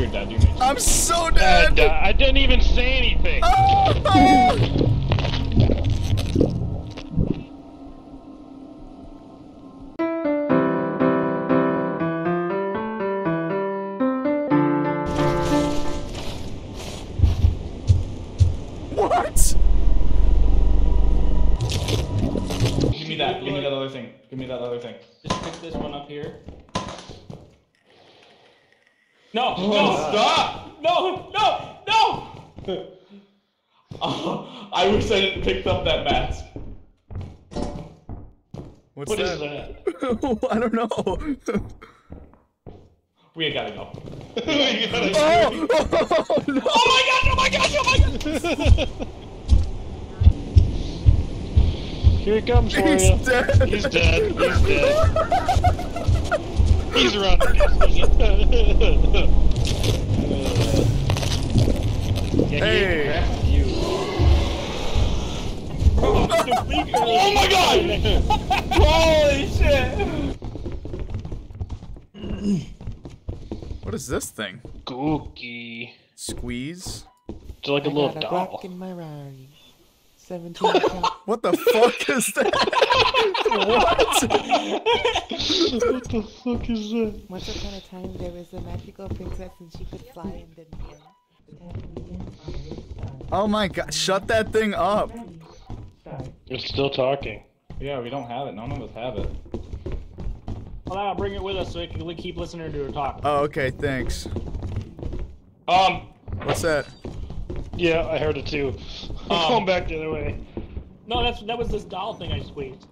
You're dead. You made I'm so I, dead. di- I didn't even say anything. Oh, Gotta- oh, oh, no. Oh my gosh, oh my gosh, oh my gosh! Here he comes for He's you. dead. He's dead. He's dead. He's running. Hey. Oh my god! Holy shit! What is this thing? Gookie. Squeeze? It's like a I little got a doll. Glock in my Rari. 17. What the fuck is that? what? what the fuck is that? Once upon a time, there was a magical princess and she could fly and then. Oh my god, shut that thing up. It's still talking. Yeah, we don't have it. None of us have it. Well, I'll bring it with us so we can keep listening to her talk. Oh, okay, thanks. Um, What's that? Yeah, I heard it too. I'm Um, going back the other way. No, that's that was this doll thing I squeezed.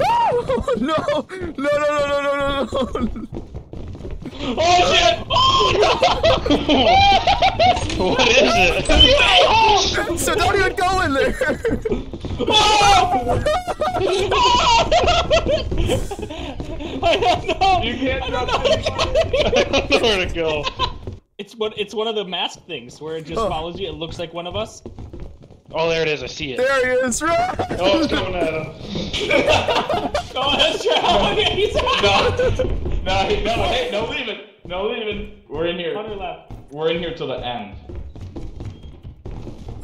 Oh, no! No, no, no, no, no, no, no! Oh shit! Oh no! what is it? So don't even go in there! I don't know. You can't I don't drop know. I don't know where to go. It's one. It's one of the mask things where it just Oh. follows you. It looks like one of us. Oh, there it is. I see it. There he is, right? Oh, it's coming at him. Oh, that's true. Okay, he's No, no, he- no, hey, no leaving. No leaving. We're in here. on your left. We're in here till the end.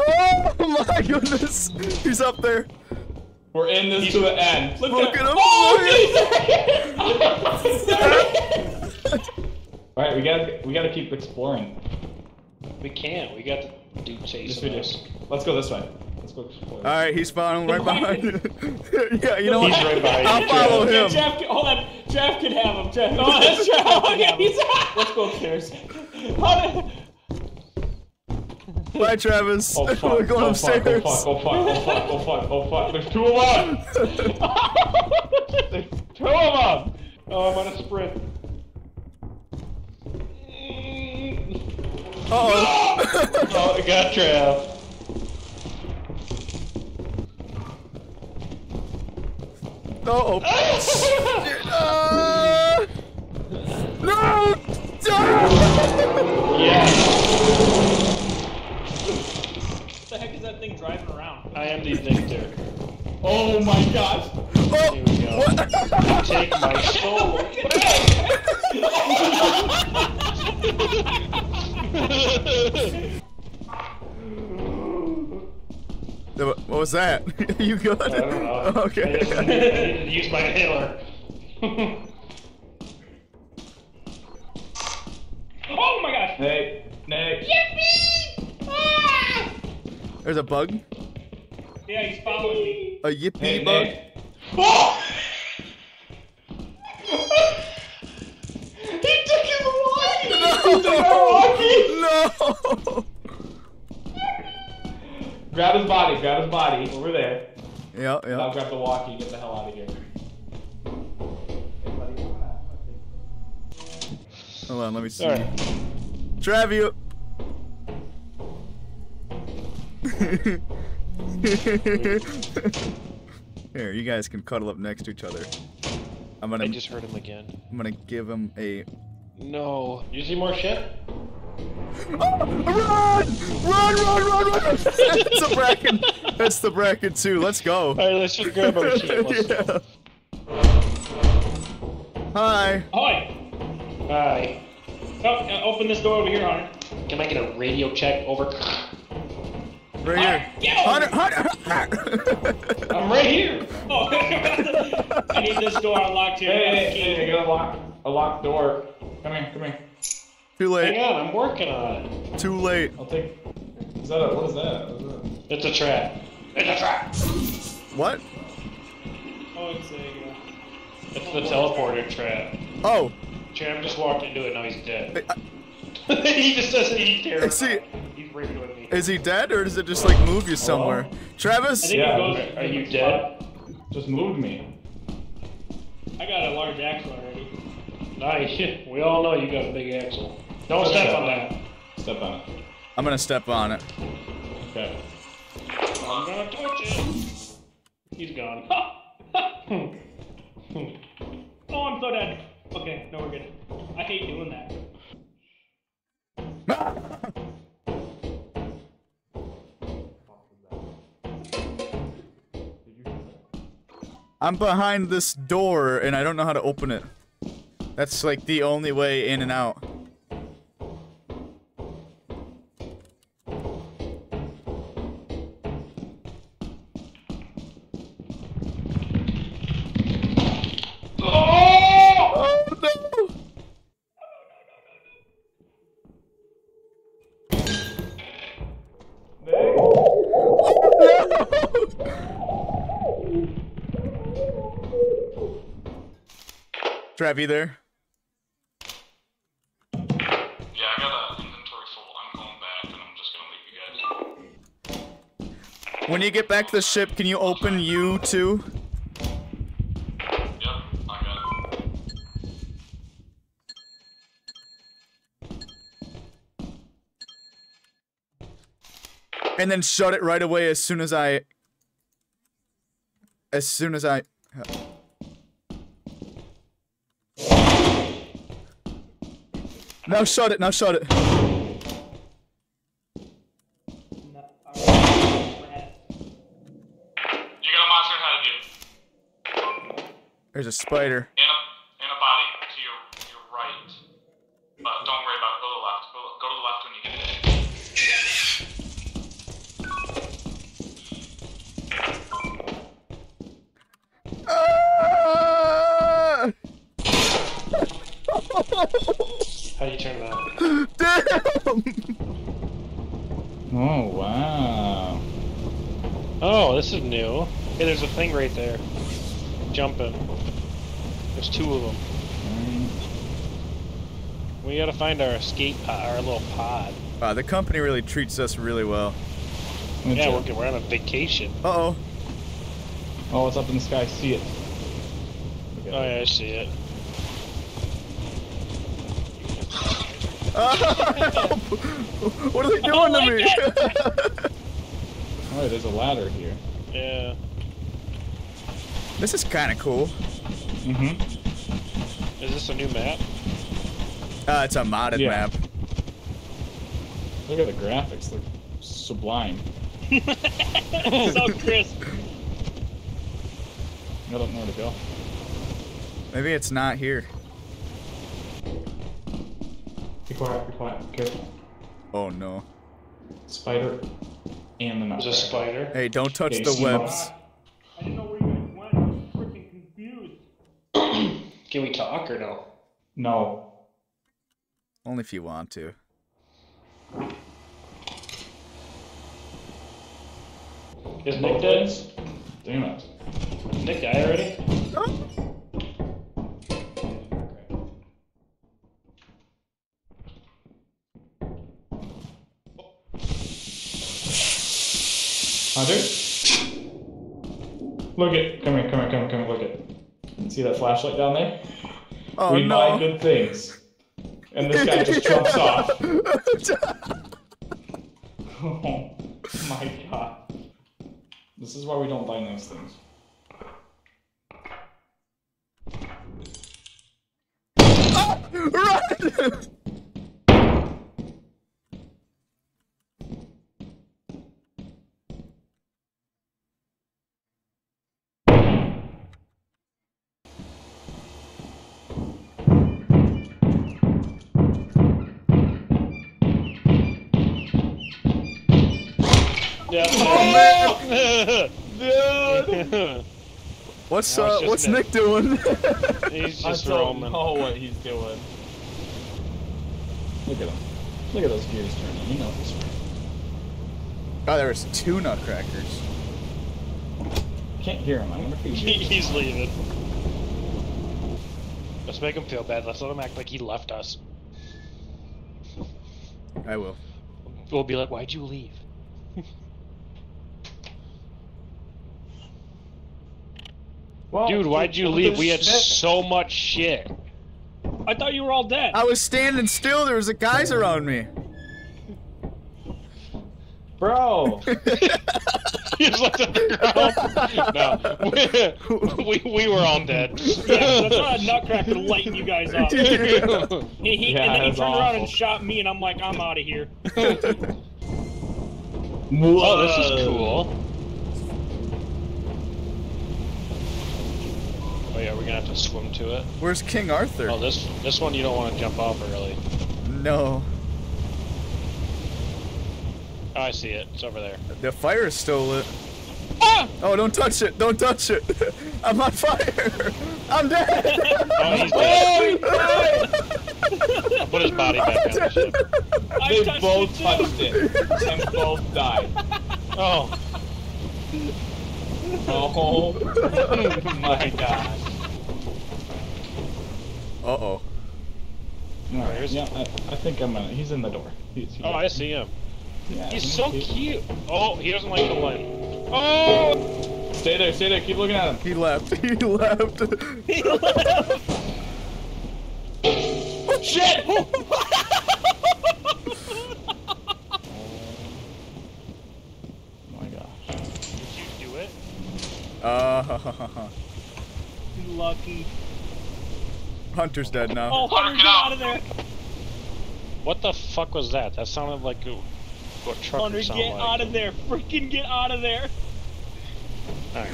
Oh my goodness! He's up there. We're in this to the end. Look, Look there. at him. Oh, oh Jesus! Alright, we gotta we gotta keep exploring. We can't. We got the dude Yes, chasing we do. us. Let's go this way. Let's go explore. Alright, he's following right behind you. yeah, you know He's what? right behind I'll you, follow Yeah, him. Jeff, can- hold on. Jeff can have him. Jeff. Oh, that's Jeff. Okay, he's Let's go upstairs. Hold on. Bye, Travis. Oh fuck! We're going oh, upstairs. Fuck, oh fuck! Oh fuck! Oh fuck! Oh fuck! Oh fuck! There's two of them. There's two of them. Oh, I'm on a sprint. Uh-oh. Oh, I got trapped. Uh-oh. Uh, no! Yeah, What the heck is that thing driving around? I am the Victor. Oh my gosh! Oh, Here we go. what? Take my soul. What was that? you good? I don't know. I Okay. just need, I need to use my inhaler. Oh my gosh! Hey, Nick, Nick. Ah! There's a bug. Yeah, he's following me. A yippee Hey, bug. Nick. Oh! he took his walkie. He took our walkie. No! Grab his body. Grab his body. Over there. Yeah, Now yeah. grab the walkie. Get the hell out of here. Hold on, let me see. Alright. Trav, you. Here, you guys can cuddle up next to each other. I'm gonna, I just heard him again. I'm gonna give him a. No. You see more shit? Oh, run! Run! Run! Run! Run! It's the bracken. That's the bracken too. Let's go. Alright, let's just grab our shit. Let's yeah. Hi. Oi! Hi. Oh, uh, open this door over here, Hunter. Can I get a radio check over? Right here. Get over Hunter, Hunter! I'm right here. Oh, I need this door unlocked here. Hey, That's hey, the key. hey, I got a lock, a locked door. Come here, come here. Too late. Hang late. on, I'm working on it. Too late. I'll take. Is that a, what is that? What is that? It's a trap. It's a trap. What? Oh, it's a. Uh, It's the teleporter trap. Oh, Trav just walked into it. Now he's dead. I- he just doesn't eat terrified. see- He's breaking with me. is he dead or does it just like move you somewhere? Travis? I think Yeah, goes. Are you dead? Just moved me. I got a large axe already. Nice. We all know you got a big axle. Don't step on that. Step on it. I'm gonna step on it. Okay. I'm gonna touch it. He's gone. Hmm. Oh, I'm so dead. Okay, no, we're good. I hate doing that. I'm behind this door and I don't know how to open it. That's like the only way in and out. Trav, you there? Yeah, I got an inventory full. I'm going back, and I'm just gonna leave you guys. When you get back to the ship, can you open you too? Yep, I got it. And then shut it right away as soon as I... As soon as I... Now shut it, now shut it. You got a monster ahead of you, There's a spider. How do you turn that? Damn! Oh wow. Oh, this is new. Hey, there's a thing right there. Jumping. There's two of them. We gotta find our escape pod, our little pod. Wow, the company really treats us really well. Yeah, we're, we're on a vacation. Uh-oh. Oh, it's up in the sky. See it. Oh yeah, I see it. what are they doing to me? Oh, there's a ladder here. Yeah. this is kind of cool. Mm-hmm. Is this a new map? Uh, it's a modded Yeah. map. Look at the graphics. They're sublime. so crisp. I don't know where to go. Maybe it's not here. Be quiet. Be quiet. be Careful. Oh no. Spider and the mouse. There's a spider. Hey, don't touch Okay, the small. webs. I didn't know where you guys went. I was freaking confused. Can we talk or no? No. Only if you want to. Is Nick dead? Damn it. Is Nick died already? Hunter? Look it. Come here, come here, come here, come here, look it. See that flashlight down there? Oh we buy good things. And this guy just jumps off. Oh my god. This is why we don't buy nice things. Ah, run! Dude! What's No, uh, what's Nick. Nick doing? He's I just don't roaming. know what he's doing. Look at him. Look at those gears turning. He knows. oh, there was two nutcrackers. Can't hear him. I'm gonna feed He- He's leaving. Let's make him feel bad. Let's let him act like he left us. I will. We'll be like, why'd you leave? Well, Dude, why'd you look leave? We had shit. so much shit. I thought you were all dead. I was standing still. There was a guys around me. Bro! He just looked at the ground. No, we, we were all dead. yeah, that's not a nutcracker lighting you guys up. He, he, Yeah, and then he that's turned around and shot me, and I'm like, I'm out of here. oh, this is cool. Oh yeah, we're gonna have to swim to it. Where's King Arthur? Oh, this this one you don't want to jump off early. No, Oh, I see it. It's over there. the fire is still lit. Ah! Oh, don't touch it! Don't touch it! I'm on fire! I'm dead! Oh, he's dead. I'll put his body back on the ship. I They touched both it touched it and both died. Oh, Oh my god. Uh oh. Alright, Where's- yeah, I, I think I'm gonna. He's in the door. He's, he's oh, I see him. Yeah, He's so he- cute. Oh, he doesn't like the light. Oh, Stay there, stay there. Keep looking at him. He left. He left. Shit! Oh my gosh. did you do it? Uh, Lucky. Hunter's dead now. Oh, Hunter, get out of there! What the fuck was that? That sounded like a, what truck Hunter, get like. out of there! Freaking get out of there! Alright.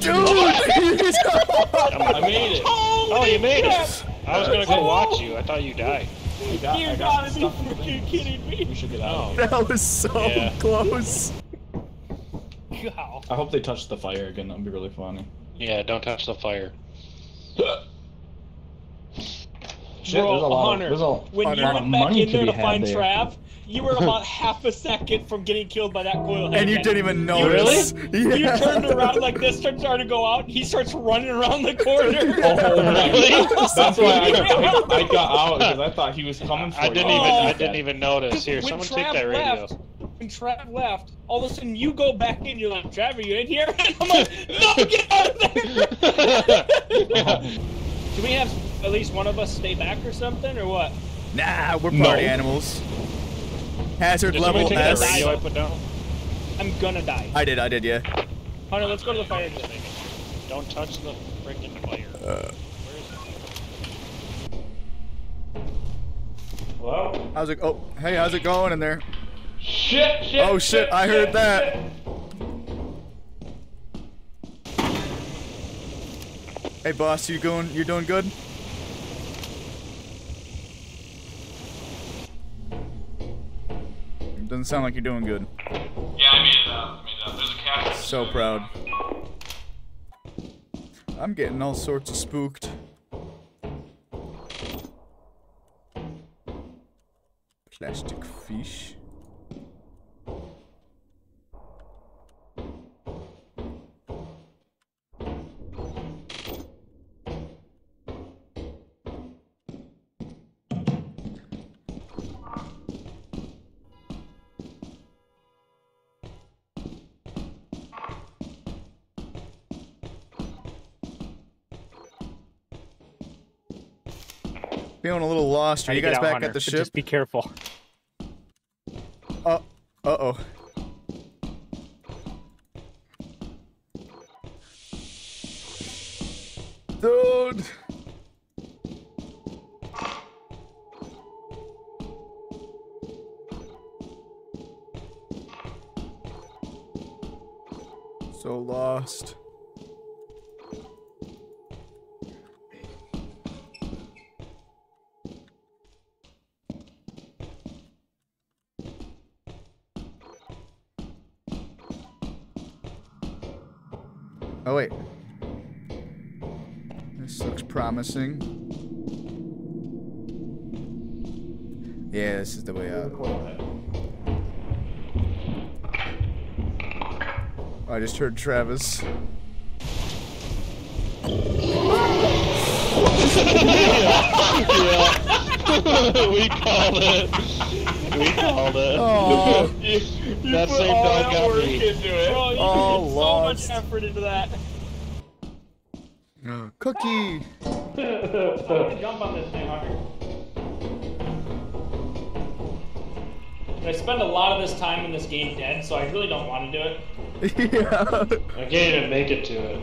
Dude! I made it. Oh, you made crap. it! I was gonna go watch you. I thought you died. I got, You I got gotta some be stuff in the freaking kidding me! We should get out. Oh. of here. that was so Yeah. close. Wow. I hope they touch the fire again. That'd be really funny. Yeah, don't touch the fire. Shit, Bro, there's a lot Hunter, of there's a when lot you went back in there to find there. Trav, you were about half a second from getting killed by that coil And you didn't even You notice. You Yeah. turned around like this, started to go out, and he starts running around the corner. Oh, Really? That's why I, I, I got out because I thought he was coming for I didn't you. even. Oh. I didn't even notice. Here, when someone Trav take that radio. left, when Trav left, all of a sudden you go back in, you're like, Trav, are you in here? And I'm like, no, get out of there! Do we have at least one of us stay back or something, or what? Nah, we're No. party animals. Hazard Did level somebody take that S. radio I put down? I'm gonna die. I did, I did, yeah. Hunter, let's go to the fire exit. Don't touch the freaking fire. Uh, Hello? how's it? Oh, hey, how's it going in there? Shit, shit. Oh shit, I heard that. shit. Hey boss, you going? You're doing good? Doesn't sound like you're doing good. Yeah, I made it out. I made it out. There's a cat. So proud. I'm getting all sorts of spooked. Plastic fish. Lost. Are you guys back at the ship? Just be careful. Uh, uh-oh. Dude! So lost. Promising. Yeah, this is the way out. I just heard Travis. we called it. We called it. Oh, You, you That put same dog got me. into it. Bro, you Oh, put so lost. much effort into that. Uh, cookie. Jump on this thing, Hunter. I spend a lot of this time in this game dead, so I really don't want to do it. yeah. I can't even make it to it.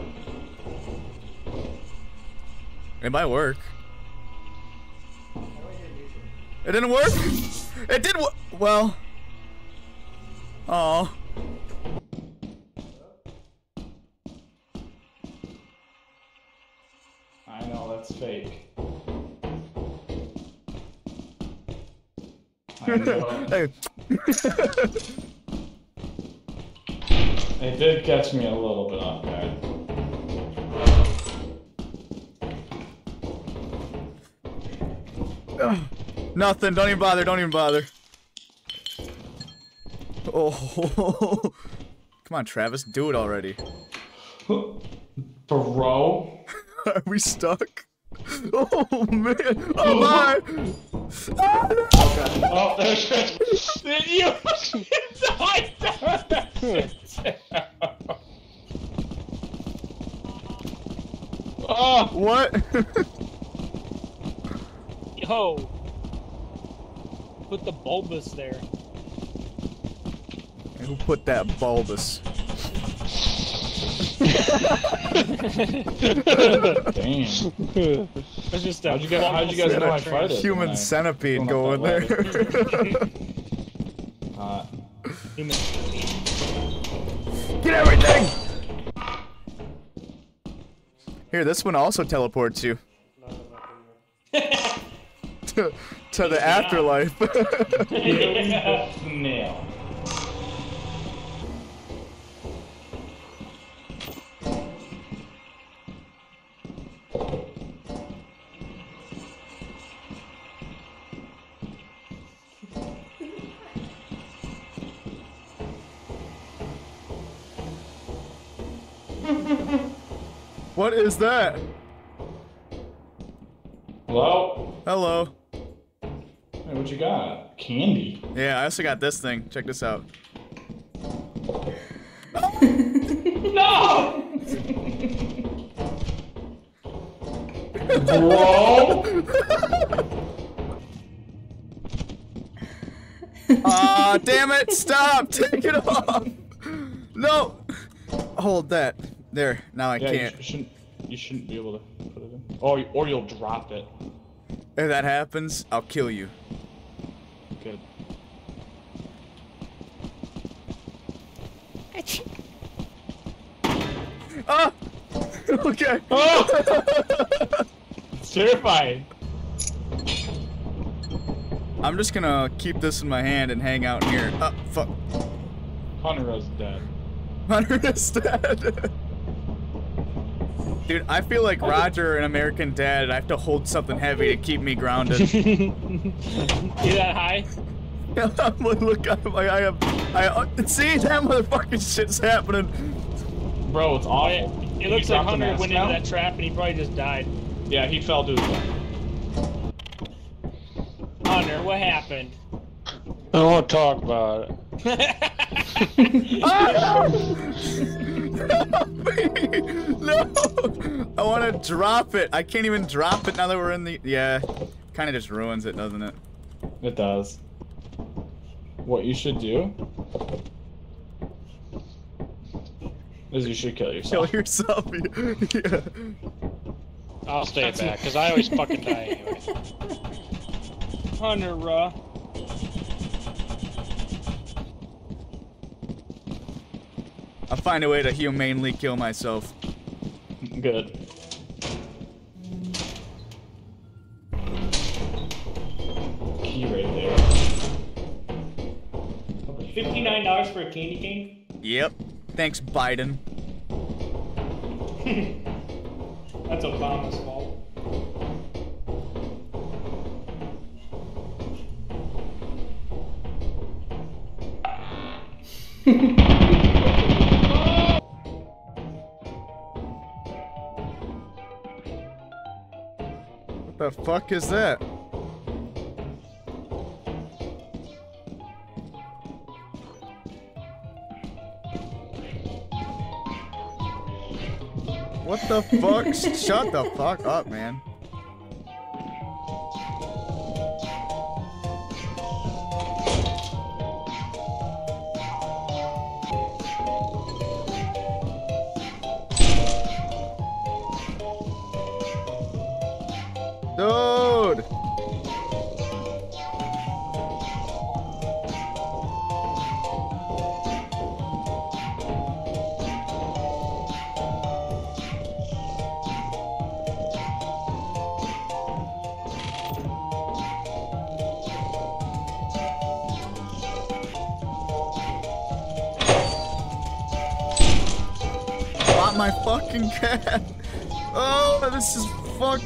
It might work. It didn't work. It did. wo- Well. Oh. I know that's fake. I know. hey. it did catch me a little bit off guard. Nothing. Don't even bother. Don't even bother. Oh. Come on, Travis. Do it already. Bro. Are we stuck? Oh man! Oh my! Oh. Oh, there's you? Oh, What? Yo. Put the bulbous there. Who put that bulbous? Damn. It's just a How'd you guys, how'd you guys know I Got a? Human I- centipede going going there. Uh, human. Get everything! Here, this one also teleports you. to, to the afterlife. nail. What is that? Hello? Hello. Hey, what you got? Candy. Yeah, I also got this thing. Check this out. No! Bro! Ah, damn it! Stop! Take it off! No! Hold that. There. Now I Yeah, can't. You shouldn't. Be able to put it in. Or, or you'll drop it. If that happens, I'll kill you. Good. Ah! okay. It's terrifying. I'm just gonna keep this in my hand and hang out here. Oh, fuck. Hunter is dead. Hunter is dead. Dude, I feel like Roger in American Dad. I have to hold something heavy to keep me grounded. You that high? I'm like, look, I'm like, I have, I uh, see that motherfucking shit's happening. Bro, it's awful. It it looks like Hunter went now? into that trap and he probably just died. Yeah, he fell to his death. Hunter, what happened? I don't want to talk about it. Ah! no, I want to drop it. I can't even drop it now that we're in the. Yeah, kind of just ruins it, doesn't it? It does. What you should do is you should kill yourself. Kill yourself. yourself. yeah. I'll stay back, because I always fucking die anyway. Hunter, uh, I'll find a way to humanely kill myself. Good. Key right there. Fifty-nine dollars for a candy cane. Yep. Thanks, Biden. That's Obama's fault. Fuck is that? What the fuck? Shut the fuck up, man.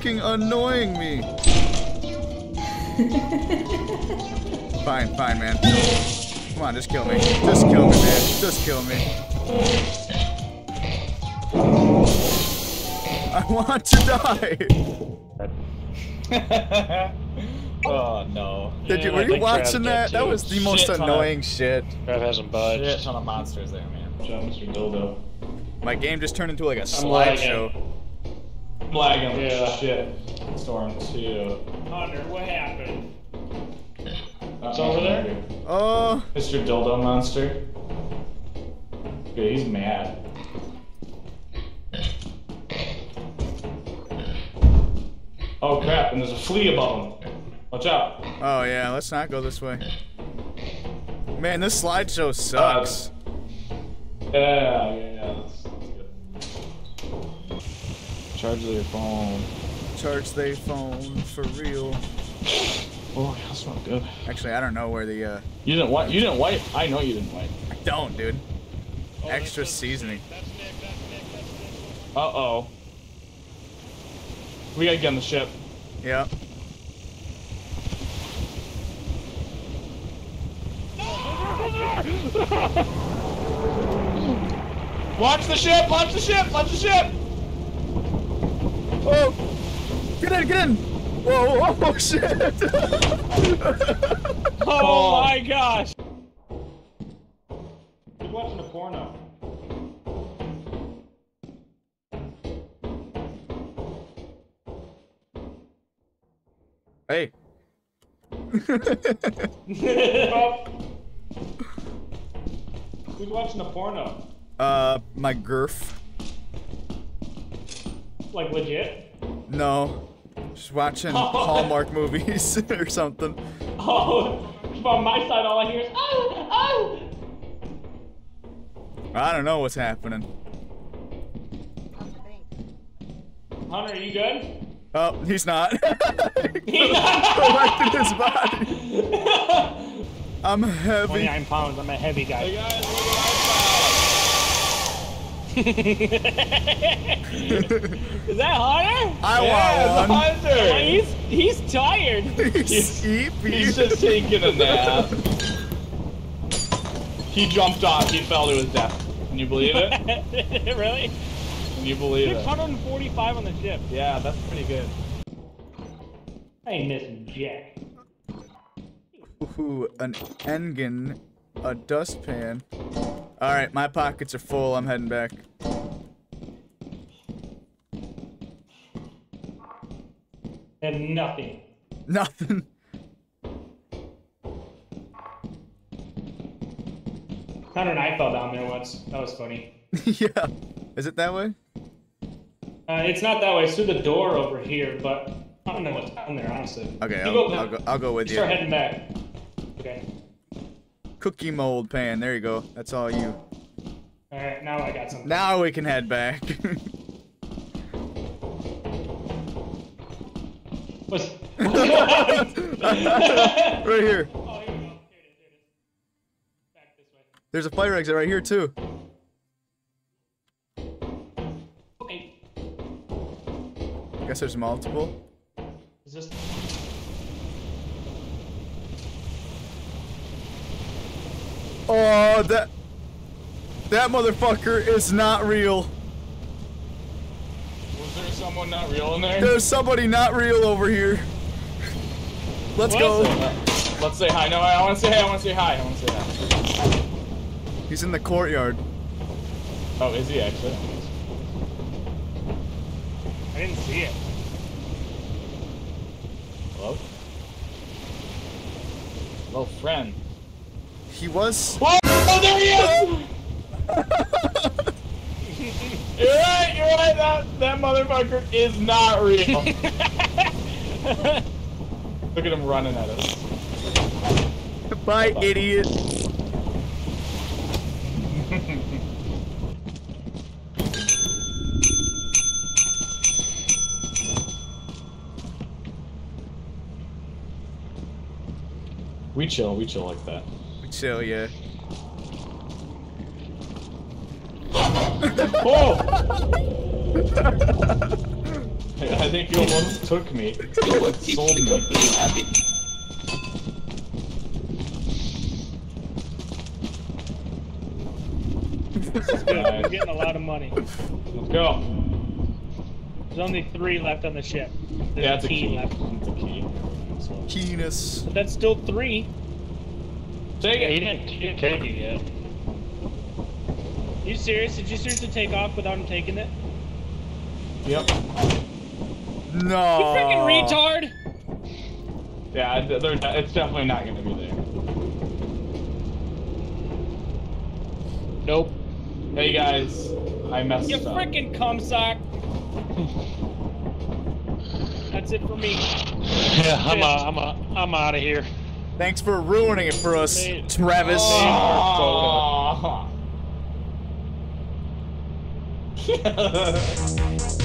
Fucking annoying me. fine, fine, man. Come on, just kill me. Just kill me, man. Just kill me. I want to die. oh no. Did you? Yeah, Were I you watching did that? That was the most Shit ton of- annoying shit. Trav hasn't budged. Shit ton of monsters there, man. Shut up, Mr. Dildo. My game just turned into like a lagging. Slideshow. I'm lagging. Yeah. Shit. Storm 2. Hunter, what happened? What's over there? Uh. Oh, Mr. Dildo Monster. Dude, he's mad. Oh crap, and there's a flea above him. Watch out. oh yeah. Let's not go this way. Man, this slideshow sucks. Uh, yeah, yeah, yeah. That's, that's good. Charge their phone. Charge their phone for real. Oh, that smells good. Actually, I don't know where the. uh You didn't wipe. You didn't wipe. I know you didn't wipe. I don't, dude. Oh, Extra that's- seasoning. That's Nick, that's Nick, Nick. Uh oh. We gotta get on the ship. Yep. Watch the ship! Watch the ship! Watch the ship! Oh! Get in! Get in! Whoa! Oh, oh shit! Oh my gosh! He's watching a porno. hey. Who's watching the porno? uh, my girth. Like legit? No. Just watching Oh. Hallmark movies or something. Oh, from my side, all I hear is oh, oh. I don't know what's happening. Hunter, are you good? Oh, he's not. He's not- Collected his body. I'm heavy. 29 pounds. I'm a heavy guy. Hey guys, Is that Hunter? I yeah, want one. Hunter! Oh, he's he's tired. He's sleepy. He's just taking a nap. he jumped off. He fell to his death. Can you believe it? really? Can you believe it? 645 on the ship. Yeah, that's pretty good. I ain't missing jack. Ooh, an engine, a dustpan. All right, my pockets are full. I'm heading back. And nothing. Nothing. Hunter and I fell down there once. That was funny. yeah. Is it that way? Uh, it's not that way. It's through the door over here, but I don't know what's down there, honestly. Okay, You I'll, I'll go. I'll go with Start heading back. Cookie mold pan. There you go. That's all you. All right. Now I got something. Now we can head back. What's... right here. Oh, here. Here. Here. Back this way. There's a fire exit right here too. Okay. guess there's multiple. Is this? Oh, that that motherfucker is not real. Was there someone not real in there? There's somebody not real over here. Let's go. Let's say hi. No, I want to say hi. I want to say hi. I want to say hi. He's in the courtyard. Oh, is he actually? I didn't see it. Hello? Hello, friend. He was. Whoa! Oh, there he is! you're right, you're right. That, that motherfucker is not real. Look at him running at us. Bye, idiot. We chill, we chill like that. Chill, yeah. Whoa! Oh! I think you almost took me. Sold me. Good. We're getting a lot of money. Let's go. There's only three left on the ship. There's Yeah, it's a key key. left. It's a key. So, Keenus. But that's still three. Take Yeah, he it. didn't, he didn't take it yet. you serious? Did you seriously take off without him taking it? Yep. No. You freaking retard! Yeah, they're, it's definitely not gonna be there. Nope. Hey guys, I messed You up. You freaking cum sock! That's it for me. Yeah, I'm out. I'm out. I'm out of here. Thanks for ruining it for us, Hey. Travis. Oh.